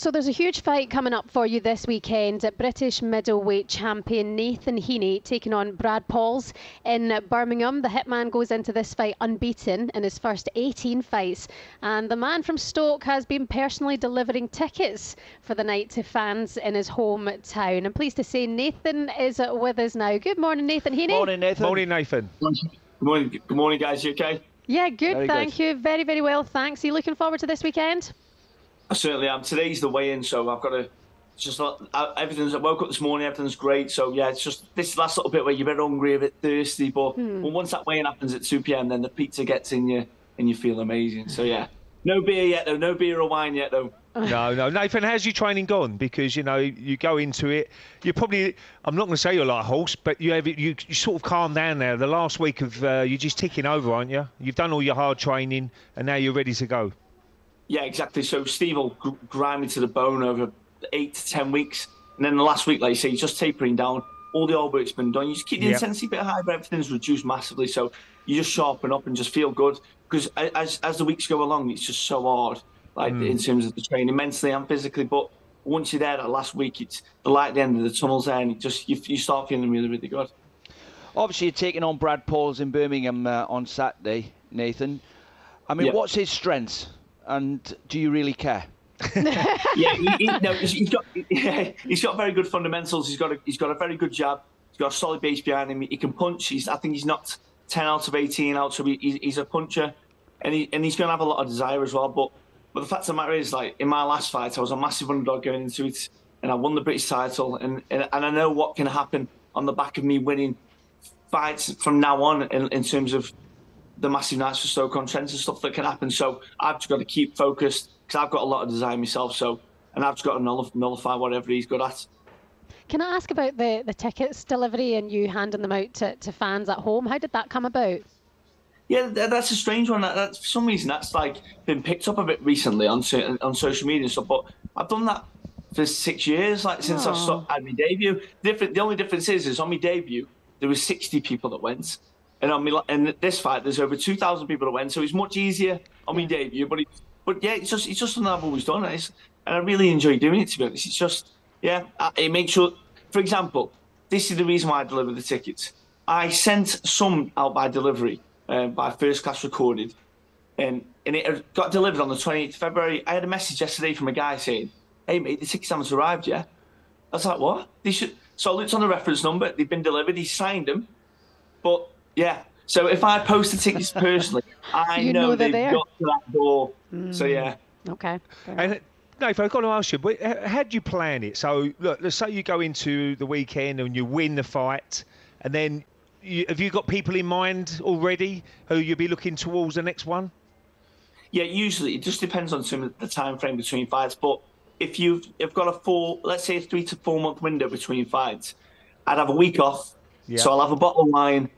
So there's a huge fight coming up for you this weekend. British middleweight champion Nathan Heaney taking on Brad Pauls in Birmingham. The hitman goes into this fight unbeaten in his first 18 fights, and the man from Stoke has been personally delivering tickets for the night to fans in his hometown. I'm pleased to say Nathan is with us now. Good morning, Nathan Heaney. Morning, Nathan. Morning, Nathan. Good morning, good morning, guys. You okay? Yeah, good. Very thank good. you. Very, very well. Thanks. Are you looking forward to this weekend? I certainly am. Today's the weigh-in, so I've got to. Just not uh, everything's. I woke up this morning, everything's great. So yeah, it's just this last little bit where you're a bit hungry, a bit thirsty, but well, once that weigh-in happens at two p.m., then the pizza gets in you and you feel amazing. So yeah, no beer yet though, no beer or wine yet though. No, no, Nathan. How's your training gone? Because you know you go into it. You're probably. I'm not going to say you're like a horse, but you have you, you sort of calm down there. The last week of uh, you're just ticking over, aren't you? You've done all your hard training, and now you're ready to go. Yeah, exactly. So Steve will grind me to the bone over eight to ten weeks, and then the last week, like you say, he's just tapering down. All the old work's been done. You just keep the Yep. intensity a bit high, but everything's reduced massively. So you just sharpen up and just feel good. Because as as the weeks go along, it's just so hard, like in terms of the training, mentally and physically. But once you're there, that last week, it's the light at the end of the tunnel's there, and it just you, you start feeling really, really good. Obviously, you're taking on Brad Pauls in Birmingham uh, on Saturday, Nathan. I mean, Yeah. what's his strengths, and do you really care? yeah, he, he, no, he's got he's got very good fundamentals. He's got a, he's got a very good jab. He's got a solid base behind him. He can punch. He's I think he's not ten out of eighteen out, so he, he's, he's a puncher, and he and he's going to have a lot of desire as well. But but the fact of the matter is, like in my last fight, I was a massive underdog going into it, and I won the British title, and and, and I know what can happen on the back of me winning fights from now on in, in terms of the massive nights for Stoke on Trent and stuff that can happen. So I've just got to keep focused because I've got a lot of desire myself. So and I've just got to nullif- nullify whatever he's good at. Can I ask about the, the tickets delivery and you handing them out to, to fans at home? How did that come about? Yeah, that, that's a strange one. That, that for some reason that's like been picked up a bit recently on certain, on social media and stuff. But I've done that for six years, like since I Aw. started had my debut. Different. The only difference is, is on my debut there was sixty people that went, and on me and this fight there's over two thousand people that went. So it's much easier on my debut. But it, but yeah, it's just it's just something I've always done, and, it's, and I really enjoy doing it. To be honest, it's just yeah, it makes sure. For example, this is the reason why I deliver the tickets. I sent some out by delivery, uh, by first class recorded, and and it got delivered on the 28th of February. I had a message yesterday from a guy saying, "Hey mate, the tickets haven't arrived yet." I was like, "What?" They should. So I looked on the reference number. They've been delivered. He signed them, but yeah. So if I post the tickets personally, I You know, know they're they've there. got to that door. So mm. yeah. Okay. fair And enough. Uh, Nathan, I've got to ask you, but how do you plan it? So look, let's say you go into the weekend and you win the fight, and then you, have you got people in mind already who you'll be looking towards the next one? Yeah, usually it just depends on some of the time frame between fights. But if you've you've got a four, let's say a three to four month window between fights, I'd have a week off. Yeah. So I'll have a bottle of wine,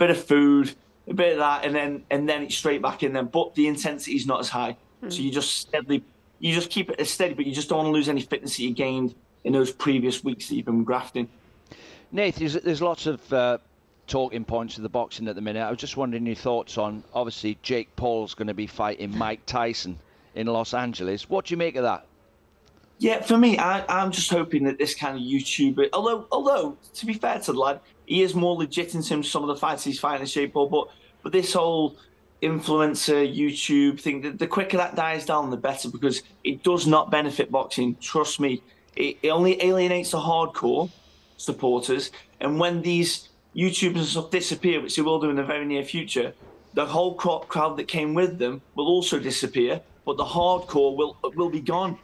bit of food, a bit of that, and then and then it's straight back in. Then, but the intensity is not as high. So you just steadily, you just keep it as steady, but you just don't want to lose any fitness that you gained in those previous weeks that you've been grafting. Nathan, there's, there's lots of uh, talking points of the boxing at the minute. I was just wondering your thoughts on obviously Jake Paul's going to be fighting Mike Tyson in Los Angeles. What do you make of that? Yeah, for me, I, I'm just hoping that this kind of YouTuber, although, although to be fair to the lad, he is more legit in terms of some of the fights he's fighting in shape for. But but this whole influencer YouTube thing, the, the quicker that dies down, the better because it does not benefit boxing. Trust me, it, it only alienates the hardcore supporters. And when these YouTubers and stuff disappear, which they will do in the very near future, the whole cro- crowd that came with them will also disappear, but the hardcore will will be gone.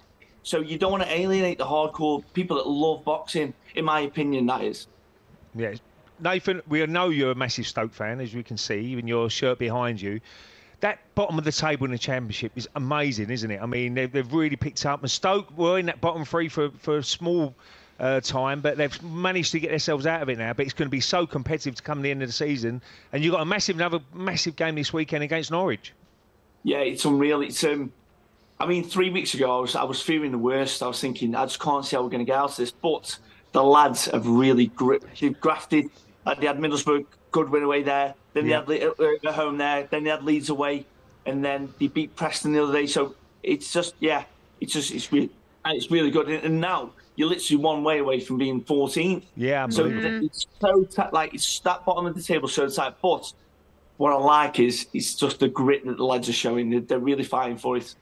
So you don't want to alienate the hardcore people that love boxing, in my opinion. That is. Yeah. Nathan, we know you're a massive Stoke fan, as we can see, even your shirt behind you. That bottom of the table in the championship is amazing, isn't it? I mean, they've, they've really picked up. And Stoke were in that bottom three for, for a small uh, time, but they've managed to get themselves out of it now. But it's going to be so competitive to come the end of the season. And you've got a massive, another massive game this weekend against Norwich. Yeah, it's unreal. It's um, I mean, three weeks ago I was I was fearing the worst. I was thinking I just can't see how we're going to get out of this. But the lads have really gri- they've grafted. Like they had Middlesbrough good win away there. Then Yeah. they had Le- uh, home there. Then they had Leeds away, and then they beat Preston the other day. So it's just yeah, it's just it's really. and it's really good. And now you're literally one way away from being 14th. Yeah, So it's so tight, like it's that bottom of the table so tight. But what I like is it's just the grit that the lads are showing. They're, they're really fighting for it.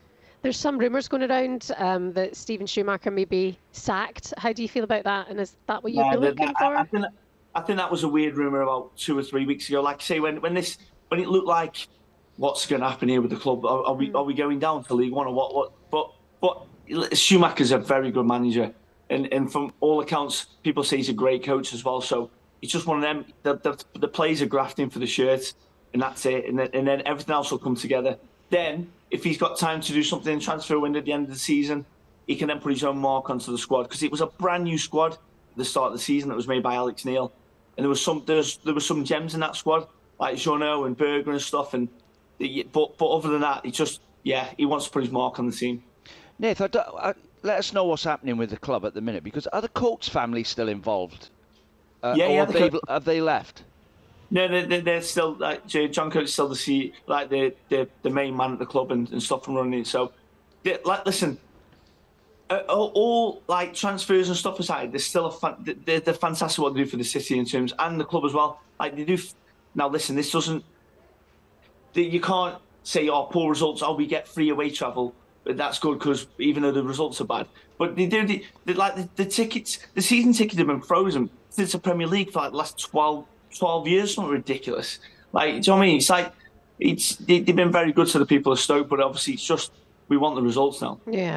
There's some rumours going around um, that Steven Schumacher may be sacked. How do you feel about that? And is that what you've Yeah, been looking I, for? I think I think that was a weird rumor about two or three weeks ago. Like I say, when when this when it looked like what's going to happen here with the club, are, are we Hmm. are we going down to League One or what? What? But but Schumacher's a very good manager, and and from all accounts, people say he's a great coach as well. So it's just one of them. The the, the players are grafting for the shirt, and that's it. And then, and then everything else will come together. Then if he's got time to do something in transfer window at the end of the season, he can then put his own mark onto the squad because it was a brand new squad at the start of the season that was made by Alex Neil, and there was some there's there were some gems in that squad like Jono and Burger and stuff. And but but other than that, he just yeah he wants to put his mark on the team. Nath, I I- let us know what's happening with the club at the minute because are the Coates family still involved? Uh, Yeah, or yeah, Have the they, have they left? No, they're, they're, still like John Coates still the C, like the, the the main man at the club and, and stuff and running it. So, they- like, listen, all, all like transfers and stuff aside, they're still a fan, they're, they're fantastic what they do for the city in terms and the club as well. Like they do. Now, listen, this doesn't. You can't say, "Oh, poor results. Oh, we get free away travel." But that's good because even though the results are bad, but they do. They like the, the tickets. The season tickets have been frozen since the Premier League for like the last 12, 12 years. Something ridiculous. Like, do you know what I mean? It's like it's they, they've been very good to the people of Stoke, but obviously it's just we want the results now. yeah.